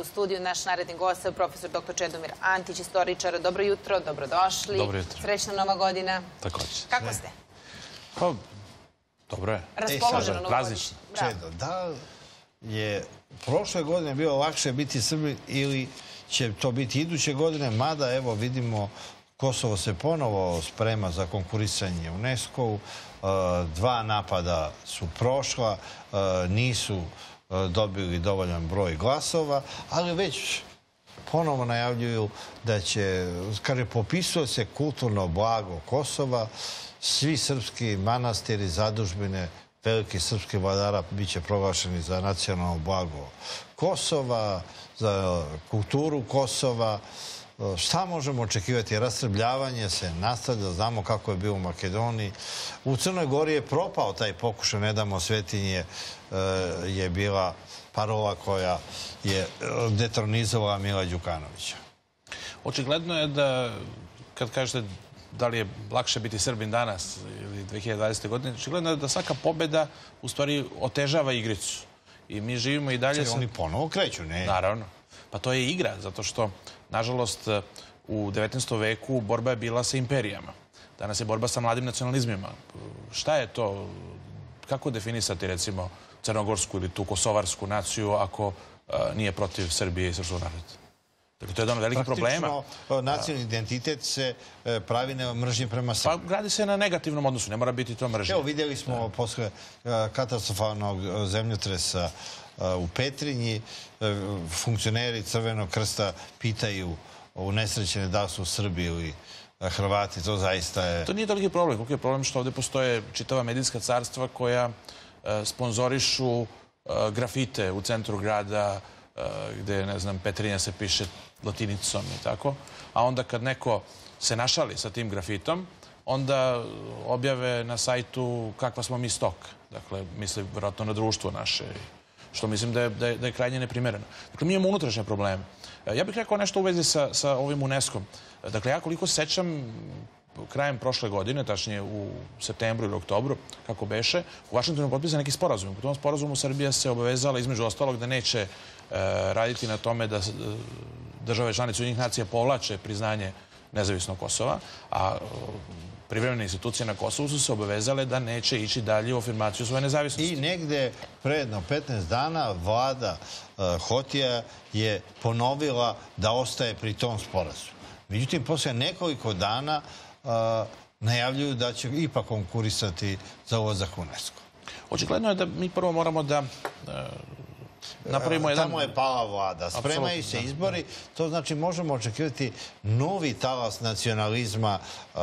U studiju naš naredni gost, profesor dr. Čedomir Antić, istoričar. Dobro jutro, dobrodošli. Dobro jutro. Srećna nova godina. Također. Kako ste? Pa, dobro je. Raspoloženo novo Različno. Čedo, da li je prošle godine bilo lakše biti Srbi ili će to biti iduće godine, mada evo vidimo Kosovo se ponovo sprema za konkurisanje UNESCO-u, e, dva napada su prošla, e, nisu e, dobili dovoljan broj glasova, ali već ponovo najavljuju da će, kaže, popisuje se kulturno blago Kosova, svi srpski manastiri, zadužbine, veliki srpski vladara bit će proglašeni za nacionalno blago Kosova, za kulturu Kosova. Šta možemo očekivati? Rastrebljavanje se nastavlja, znamo kako je bilo u Makedoniji. U Crnoj Gori je propao taj pokušaj, ne damo svetinje, e, je bila parola koja je e, detronizovala Mila Đukanovića. Očigledno je da, kad kažete da li je lakše biti Srbin danas ili 2020. godine, očigledno je da svaka pobjeda u stvari otežava igricu. I mi živimo i dalje... Oni ponovo kreću, ne? Naravno. Pa to je igra, zato što, nažalost, u 19. veku borba je bila sa imperijama. Danas je borba sa mladim nacionalizmima. Šta je to? Kako definisati, recimo, crnogorsku ili tu kosovarsku naciju ako nije protiv Srbije i srpskog naroda? Dakle, to je jedan velikih problema. Praktično, nacionalni identitet se e, pravi na mržnje prema Srbiji. Pa gradi se na negativnom odnosu, ne mora biti to mržnje. Evo, vidjeli smo posle e, katastrofalnog zemljotresa e, u Petrinji, funkcioneri Crvenog krsta pitaju u nesrećene da su Srbi ili Hrvati, to zaista je... To nije toliki problem, koliko je problem što ovdje postoje čitava medijska carstva koja sponzorišu grafite u centru grada, gdje, ne znam, Petrinja se piše latinicom i tako. A onda kad neko se našali sa tim grafitom, onda objave na sajtu kakva smo mi stok. Dakle, misli vjerojatno na društvo naše, što mislim da je, da je, krajnje neprimereno. Dakle, mi imamo unutrašnje probleme. Ja bih rekao nešto u vezi sa, sa ovim UNESCO-om. Dakle, ja koliko se sećam, krajem prošle godine, tačnije u septembru ili oktobru, kako beše, u Vašingtonu potpisan neki sporazum. U tom sporazumu Srbija se obavezala između ostalog da neće e, raditi na tome da države članice njih nacija povlače priznanje nezavisnog Kosova, a privremene institucije na Kosovu su se obavezale da neće ići dalje u afirmaciju svoje nezavisnosti. I negde predno 15 dana vlada e, Hotija je ponovila da ostaje pri tom sporazu. Međutim, poslije nekoliko dana e, najavljuju da će ipak konkurisati za ulazak UNESCO. Očigledno je da mi prvo moramo da e, napravimo jedan... Tamo je pala vlada. Spremaju se izbori. To znači možemo očekivati novi talas nacionalizma uh,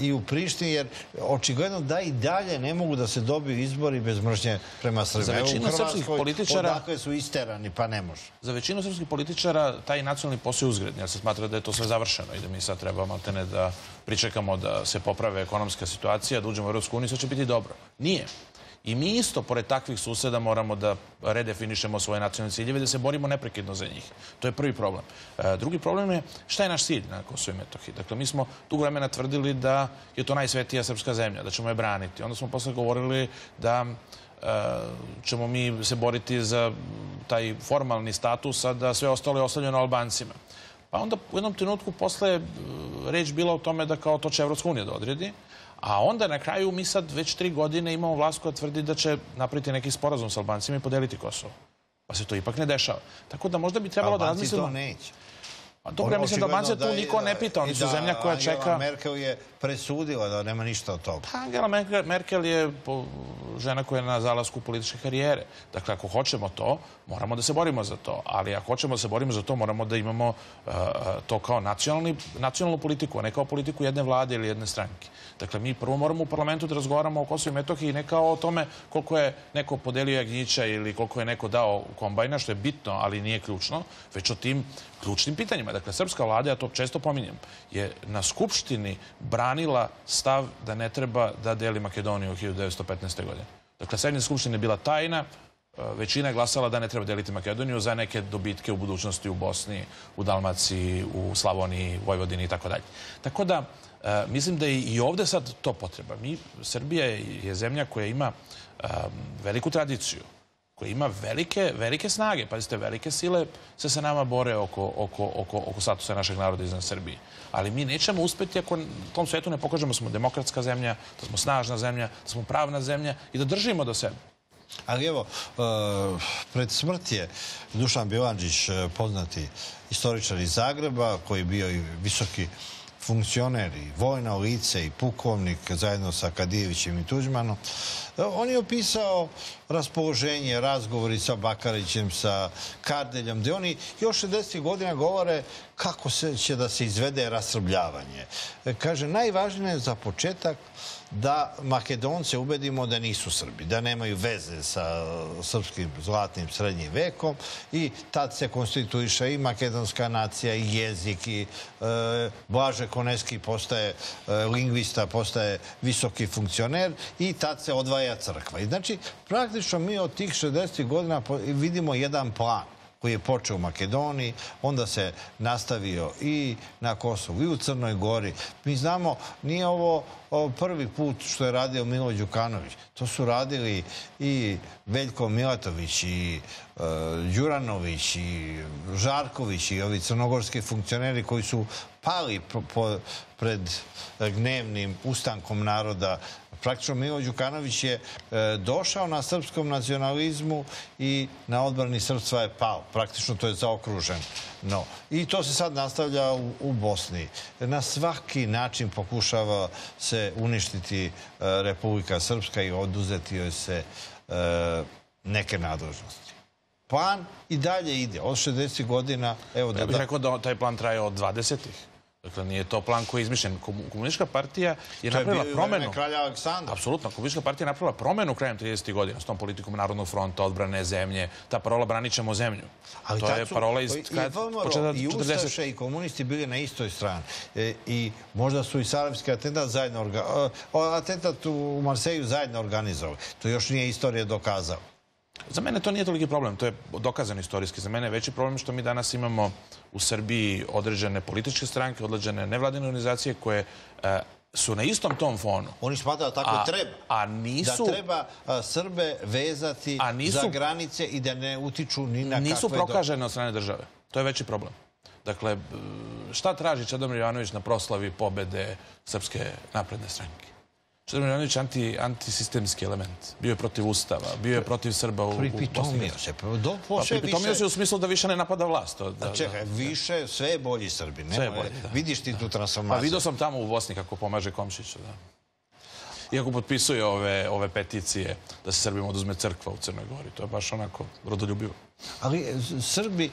i u Prištini, jer očigledno da i dalje ne mogu da se dobiju izbori bez mržnje prema Srbiji. Za većinu srpskih političara... Odakle su isterani, pa ne može. Za većinu srpskih političara taj nacionalni posao je uzgredni, jer se smatra da je to sve završeno i da mi sad trebamo da pričekamo da se poprave ekonomska situacija, da uđemo u Europsku uniju, sve će biti dobro. Nije. I mi isto, pored takvih suseda, moramo da redefinišemo svoje nacionalne ciljeve, da se borimo neprekidno za njih. To je prvi problem. E, drugi problem je šta je naš cilj na Kosovo i Metohiji. Dakle, mi smo dugo vremena tvrdili da je to najsvetija srpska zemlja, da ćemo je braniti. Onda smo posle govorili da e, ćemo mi se boriti za taj formalni status, a da sve ostalo je ostavljeno Albancima. Pa onda u jednom trenutku posle e, reč bila o tome da kao to će Evropska unija da odredi, a onda na kraju mi sad već tri godine imamo vlast koja tvrdi da će napraviti neki sporazum s Albancima i podeliti Kosovo. Pa se to ipak ne dešava. Tako da možda bi trebalo da razmislimo... To neće. Pa dobro, ja mislim da Albance tu niko ne pita, oni su zemlja koja čeka... Angela Merkel je presudila da nema ništa od toga. Pa Angela Merkel je žena koja je na zalasku političke karijere. Dakle, ako hoćemo to, moramo da se borimo za to. Ali ako hoćemo da se borimo za to, moramo da imamo uh, to kao nacionalnu politiku, a ne kao politiku jedne vlade ili jedne stranke. Dakle, mi prvo moramo u parlamentu da razgovaramo o Kosovo i Metohiji ne kao o tome koliko je neko podelio jagnjića ili koliko je neko dao kombajna, što je bitno, ali nije ključno, već o tim ključnim pitanjima. Dakle, srpska vlada, ja to često pominjem, je na Skupštini branila stav da ne treba da deli Makedoniju u 1915. godine. Dakle, srednja Skupština je bila tajna, e, većina je glasala da ne treba deliti Makedoniju za neke dobitke u budućnosti u Bosni, u Dalmaciji, u Slavoniji, Vojvodini i tako dalje. Tako da, e, mislim da je i ovdje sad to potreba. Mi, Srbija je zemlja koja ima e, veliku tradiciju koji ima velike, velike snage. Pazite, velike sile se sa nama bore oko, oko, oko, oko statusa našeg naroda iznad Srbije. Ali mi nećemo uspeti ako tom svetu ne pokažemo da smo demokratska zemlja, da smo snažna zemlja, da smo pravna zemlja i da držimo do sebe. Ali evo, e, pred smrt je Dušan Bilandžić, e, poznati istoričar iz Zagreba, koji je bio i visoki funkcioner i vojno lice i pukovnik zajedno sa Kadijevićem i Tuđmanom. E, on je opisao raspoloženje, razgovori sa Bakarićem, sa Kardeljom, gde oni još 60. godina govore kako se, će da se izvede rasrbljavanje. Kaže, najvažnije je za početak da Makedonce ubedimo da nisu Srbi, da nemaju veze sa srpskim zlatnim srednjim vekom i tad se konstituiše i makedonska nacija i jezik i e, Blaže Koneski postaje e, lingvista, postaje visoki funkcioner i tad se odvaja crkva. I znači, praktično mi od tih 60 godina vidimo jedan plan koji je počeo u Makedoniji, onda se nastavio i na Kosovu i u Crnoj Gori. Mi znamo, nije ovo prvi put što je radio Milo Đukanović. To su radili i Veljko Milatović i e, Đuranović i Žarković i ovi crnogorski funkcioneri koji su pali pred gnevnim ustankom naroda praktično Milo Đukanović je e, došao na srpskom nacionalizmu i na odbrani srpstva je pao. Praktično to je zaokružen. No. I to se sad nastavlja u, u Bosni. Na svaki način pokušava se uništiti e, Republika Srpska i oduzeti joj se e, neke nadležnosti. Plan i dalje ide. Od 60 godina... Evo da, ja bih rekao da taj plan traje od 20-ih. Dakle, nije to plan koji je izmišljen. Komunistička partija je napravila promenu. To je kralja Aleksandra. Apsolutno. Komunistička partija je napravila promenu krajem 30. godina s tom politikom Narodnog fronta, odbrane zemlje. Ta parola branit ćemo zemlju. Ali to je parola iz kad, I Ustaše i komunisti bili na istoj strani. E, I možda su i Sarajevski atentat zajedno orga, atentat u Marseju zajedno organizovali. To još nije istorija dokazao. Za mene to nije toliki problem, to je dokazano istorijski. Za mene je veći problem što mi danas imamo u Srbiji određene političke stranke, određene nevladine organizacije koje e, su na istom tom fonu. Oni smatraju da tako a, treba. A nisu... Da treba a, Srbe vezati a nisu, za granice i da ne utiču ni na nisu kakve... Nisu prokažene od strane države. To je veći problem. Dakle, šta traži Čedomir Jovanović na proslavi pobede Srpske napredne stranke? Čedomir Jovanović anti, antisistemski element. Bio je protiv Ustava, bio je protiv Srba u, pripitomio se. Do, pa, pripitomio više... se u smislu da više ne napada vlast. Da, da, čekaj, više, sve je bolji Srbi. Sve je bolji, da. Vidiš ti tu transformaciju. Pa vidio sam tamo u Bosni kako pomaže Komšiću, da. Iako potpisuje ove, ove peticije da se Srbima oduzme crkva u Crnoj Gori. To je baš onako rodoljubivo. Ali e, Srbi e,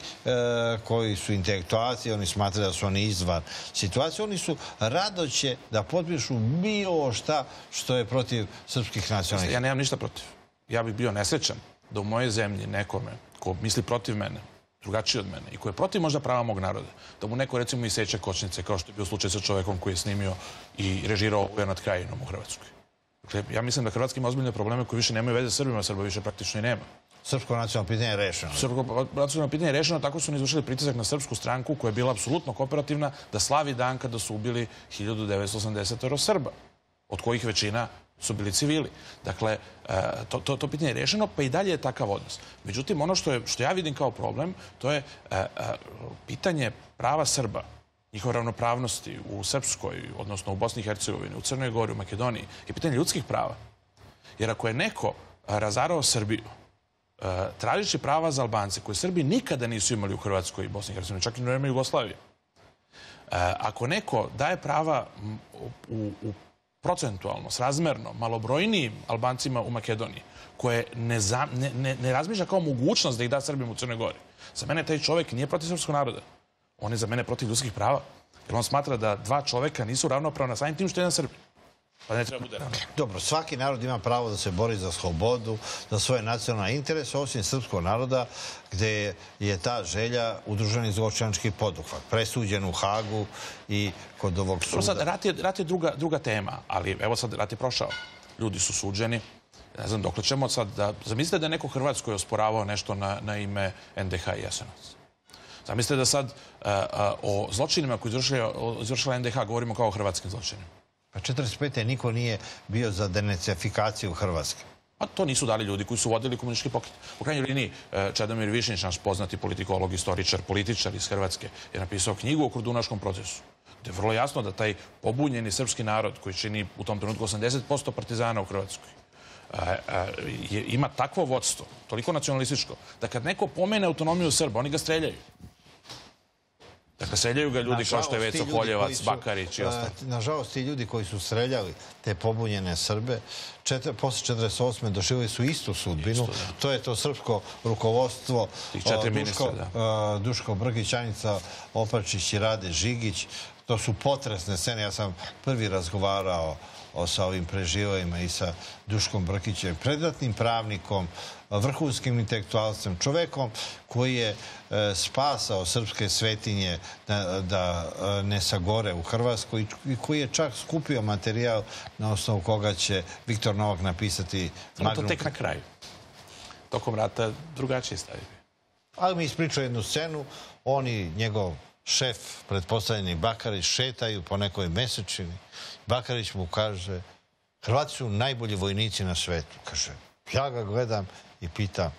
koji su intelektualci, oni smatraju da su oni izvan situacije, oni su radoće da potpišu bilo šta što je protiv srpskih nacionalnih. Ja nemam ništa protiv. Ja bih bio nesrećan da u moje zemlji nekome ko misli protiv mene, drugačiji od mene i ko je protiv možda prava mog naroda, da mu neko recimo i seče kočnice kao što je bio slučaj sa čovekom koji je snimio i režirao u nad krajinom u Hrvatskoj. Dakle, ja mislim da Hrvatska ima ozbiljne probleme koji više nemaju veze s Srbima, Srba više praktično i nema. Srpsko nacionalno pitanje je rešeno. Srpsko nacionalno pitanje je rešeno, tako su oni izvršili pritisak na srpsku stranku koja je bila apsolutno kooperativna da slavi dan kada su ubili 1980 Srba, od kojih većina su bili civili. Dakle, e, to, to, to pitanje je rešeno, pa i dalje je takav odnos. Međutim, ono što, je, što ja vidim kao problem, to je e, e, pitanje prava Srba njihove ravnopravnosti u Srpskoj, odnosno u Bosni i Hercegovini, u Crnoj Gori, u Makedoniji, je pitanje ljudskih prava. Jer ako je neko razarao Srbiju, tražići prava za Albance, koje Srbi nikada nisu imali u Hrvatskoj i Bosni i Hercegovini, čak i u vreme Jugoslavije, ako neko daje prava u, procentualno, srazmerno, malobrojnijim Albancima u Makedoniji, koje ne, ne, ne, razmišlja kao mogućnost da ih da Srbima u Crnoj Gori, za mene taj čovek nije protiv srpskog naroda on je za mene protiv ljudskih prava. Jer on smatra da dva čoveka nisu ravnopravna samim tim što je jedan Srbi. Pa ne treba bude. Dobro, svaki narod ima pravo da se bori za slobodu, za svoje nacionalne interese, osim srpskog naroda, gde je ta želja udruženi zločinački poduhvat, presuđen u Hagu i kod ovog suda. Sad, rat je, rat je druga, druga tema, ali evo sad rat je prošao. Ljudi su suđeni, ne znam dokle ćemo sad da... Zamislite da je neko Hrvatskoj osporavao nešto na, na ime NDH i Jasenovac. Zamislite da sad a, a, o zločinima koji izvršila NDH govorimo kao o hrvatskim zločinima. Pa 45. niko nije bio za denacifikaciju Hrvatske. Pa to nisu dali ljudi koji su vodili komunistički pokret. U krajnjoj liniji, e, Čedomir Višnić, naš poznati politikolog, istoričar, političar iz Hrvatske, je napisao knjigu o Kordunaškom procesu. Gde je vrlo jasno da taj pobunjeni srpski narod, koji čini u tom trenutku 80% partizana u Hrvatskoj, a, a, je, ima takvo vodstvo, toliko nacionalističko, da kad neko pomene autonomiju Srba, oni ga streljaju. Dakle, streljaju ga ljudi kao što je Veco Koljevac, su, Bakarić i ostali. Nažalost, ti ljudi koji su streljali te pobunjene Srbe, četir, posle 48. doživjeli su istu sudbinu. To je to srpsko rukovodstvo. Tih četiri o, ministra, Duško, e, Duško Brkić, Anica Opačić i Rade Žigić. To su potresne scene. Ja sam prvi razgovarao o, sa ovim preživajima i sa Duškom Brkićem, predratnim pravnikom, vrhunskim intelektualcem, čovekom koji je e, spasao srpske svetinje da, da e, ne sagore u Hrvatskoj i koji je čak skupio materijal na osnovu koga će Viktor Novak napisati Ali to Magnum. tek na kraju. Tokom rata drugačije stavi. Ali mi ispričao jednu scenu, on i njegov šef, pretpostavljeni Bakarić, šetaju po nekoj mesečini. Bakarić mu kaže, Hrvati su najbolji vojnici na svetu. Kaže, ja ga gledam i pitam,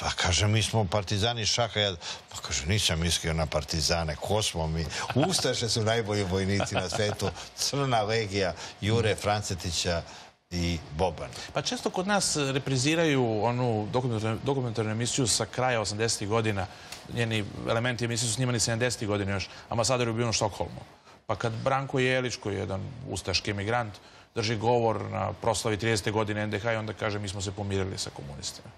pa kaže, mi smo partizani šaka. Ja, pa kaže, nisam mislio na partizane, ko smo mi? Ustaše su najbolji vojnici na svetu. Crna legija, Jure Francetića i Boban. Pa često kod nas repriziraju onu dokumentarnu, emisiju sa kraja 80. godina. Njeni elementi emisije su snimani 70. godina još. Ambasador je bio u Štokholmu. Pa kad Branko Jelić, koji je jedan ustaški emigrant, drži govor na proslavi 30. godine NDH i onda kaže mi smo se pomirili sa komunistima.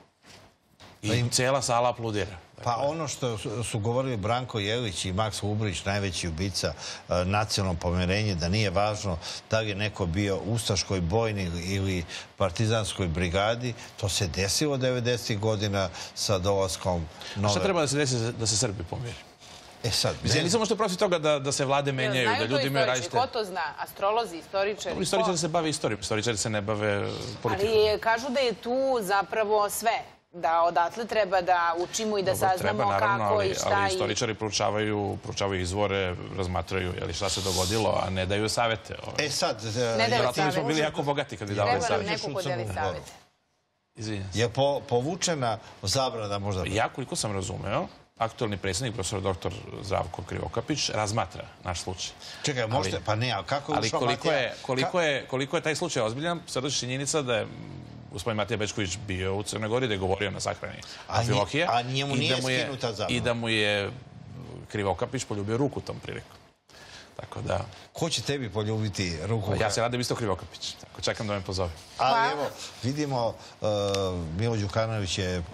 I cela sala apludira. Pa ono što su- govorili Branko Jelić i Maks Ubrić, najveći ubica e, nacionalno pomerenje, da nije važno da li je neko bio u Ustaškoj bojni ili partizanskoj brigadi, to se desilo 90. godina sa dolaskom nove... Šta treba da se desi da se Srbi pomiri? E sad, Mislim, ja nisam možda protiv toga da, da se vlade menjaju, da ljudi imaju istoričari, različite... ko to zna? Astrolozi, istoričari? Istoričari ko? se bave istorijom, istoričari se ne bave politikom. Ali kažu da je tu zapravo sve. Da odatle treba da učimo i da Dobro, saznamo treba, naravno, kako ali, i šta ali i... istoričari proučavaju, proučavaju izvore, razmatraju jeli, šta se dogodilo, a ne daju savete. Ovaj. E sad, Ne daju savete. bili jako bogati kad bi davali Treba nam savete. neko ko deli savete. Izvinjam se. je po, povučena zabrana možda... Ja, koliko sam razumeo, aktualni predsjednik, profesor dr. Zdravko Krivokapić, razmatra naš slučaj. Čekaj, možete... Pa ne, ali kako je Ali koliko Matija? je, koliko, je, koliko je taj slučaj ozbiljan, sada činjenica da je gospodin Matija Bečković bio u Crnoj Gori, da je govorio na sahrani A Amfilohije. a njemu nije skinuta. I da mu je Krivokapić poljubio ruku tom prilikom. Tako da, Ko će tebi poljubiti ruku? ja se radim isto Krivokapić. Tako čekam da me pozove. Ali evo, vidimo, uh, Milo Đukanović je uh,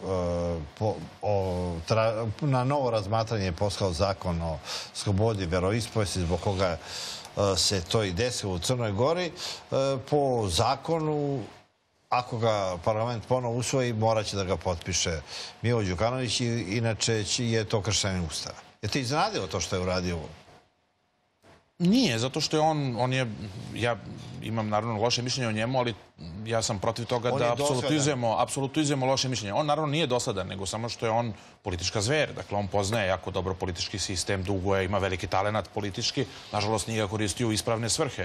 po, o, tra- na novo razmatranje poslao zakon o slobodi veroispovesti zbog koga uh, se to i desilo u Crnoj Gori. Po zakonu ako ga parlament ponovo usvoji, morat će da ga potpiše Milo Đukanović i inače je to kršenje ustava. Je ti iznadilo to što je uradio Nije, zato što je on, on je, ja imam naravno loše mišljenje o njemu, ali ja sam protiv toga On da apsolutizujemo, apsolutizujemo loše mišljenje. On naravno nije dosadan, nego samo što je on politička zver. Dakle, on poznaje jako dobro politički sistem, dugo je, ima veliki talenat politički. Nažalost, nije ga koristio u ispravne svrhe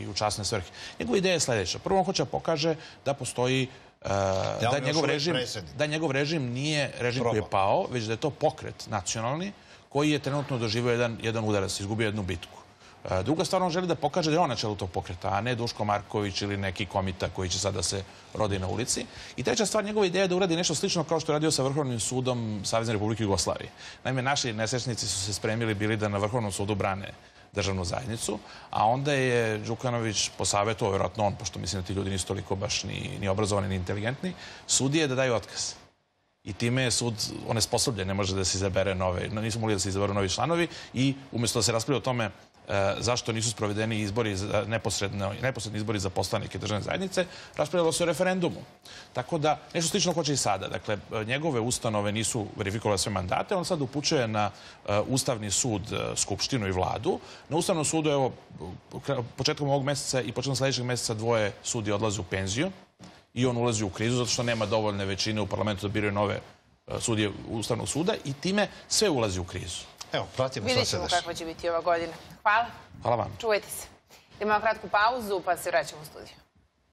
i, u časne svrhe. Njegova ideja je sledeća. Prvo, on hoće pokaže da postoji uh, on da, njegov režim, da njegov režim nije režim koji je pao, već da je to pokret nacionalni koji je trenutno doživio jedan, jedan udarac, izgubio jednu bitku. E, Druga stvar, on želi da pokaže da je on na čelu tog pokreta, a ne Duško Marković ili neki komita koji će sada se rodi na ulici. I treća stvar, njegova ideja je da uradi nešto slično kao što je radio sa Vrhovnim sudom Savezne Republike Jugoslavije. Naime, naši nesrećnici su se spremili bili da na Vrhovnom sudu brane državnu zajednicu, a onda je Đukanović posavjetovao, vjerojatno on, pošto mislim da ti ljudi nisu toliko baš ni, ni obrazovani ni inteligentni, sudije da daju otkaz. I time je sud onesposobljen, ne može da se izabere nove, no, nisu mogli da se izaberu novi članovi i umjesto da se raspravlja o tome zašto nisu sprovedeni izbori za neposredni izbori za poslanike državne zajednice, raspravljalo se o referendumu. Tako da, nešto slično hoće i sada. Dakle, e, njegove ustanove nisu verifikovale sve mandate, on sad upućuje na e, Ustavni sud, e, Skupštinu i vladu. Na Ustavnom sudu, evo, početkom ovog meseca i početkom sledećeg meseca dvoje sudi odlaze u penziju i on ulazi u krizu zato što nema dovoljne većine u parlamentu da biraju nove e, sudije Ustavnog suda i time sve ulazi u krizu. Evo, pratimo šta Vidjet ćemo kakva će biti ova godina. Hvala. Hvala vam. Čuvajte se. Imamo kratku pauzu pa se vraćamo u studiju.